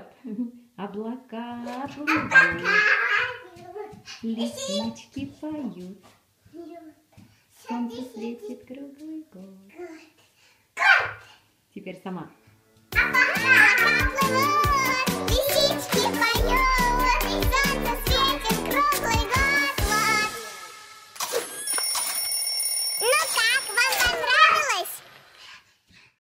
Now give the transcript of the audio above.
Кот. Облака плывут, Поют, лисички поют. Солнце светит круглый год. Теперь сама.